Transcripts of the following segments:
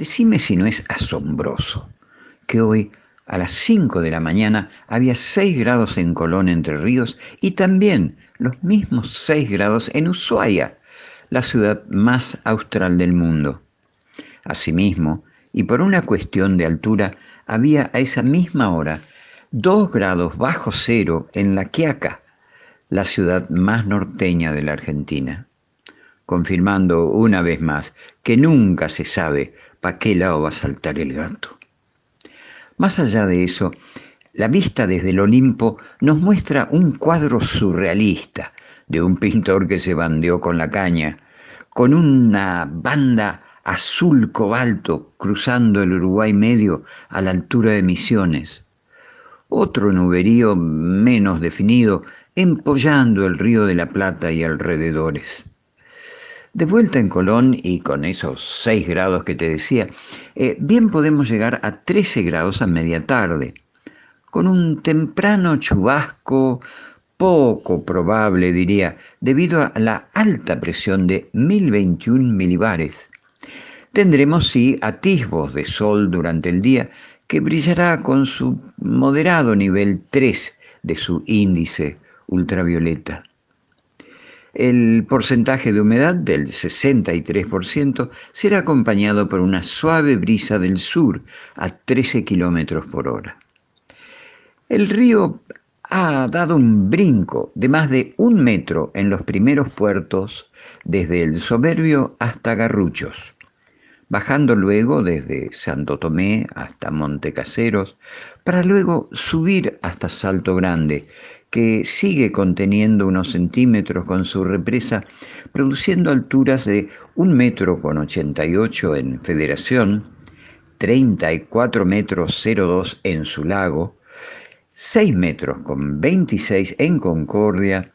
Decime si no es asombroso que hoy a las 5 de la mañana había 6 grados en Colón, Entre Ríos, y también los mismos 6 grados en Ushuaia, la ciudad más austral del mundo. Asimismo, y por una cuestión de altura, había a esa misma hora 2 grados bajo cero en La Quiaca, la ciudad más norteña de la Argentina, confirmando una vez más que nunca se sabe para qué lado va a saltar el gato. Más allá de eso, la vista desde el Olimpo nos muestra un cuadro surrealista de un pintor que se bandeó con la caña, con una banda azul cobalto cruzando el Uruguay medio a la altura de Misiones. Otro nuberío menos definido empollando el río de la Plata y alrededores. De vuelta en Colón y con esos 6 grados que te decía, eh, bien podemos llegar a 13 grados a media tarde, con un temprano chubasco poco probable, diría, debido a la alta presión de 1021 milibares. Tendremos sí atisbos de sol durante el día que brillará con su moderado nivel 3 de su índice ultravioleta. El porcentaje de humedad del 63% será acompañado por una suave brisa del sur a 13 km por hora. El río ha dado un brinco de más de un metro en los primeros puertos desde el Soberbio hasta Garruchos, bajando luego desde Santo Tomé hasta Montecaseros, para luego subir hasta Salto Grande, que sigue conteniendo unos centímetros con su represa, produciendo alturas de un metro con 88 en Federación, 34 metros 02 en su lago, 6 metros con 26 en Concordia,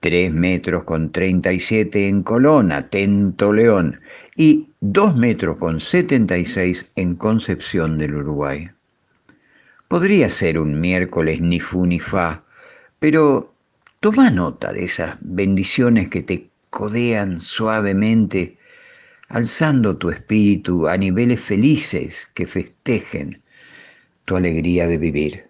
3 metros con 37 en Colón, Atento León, y 2 metros con 76 en Concepción del Uruguay. Podría ser un miércoles ni fu ni fa, pero toma nota de esas bendiciones que te codean suavemente, alzando tu espíritu a niveles felices que festejen tu alegría de vivir.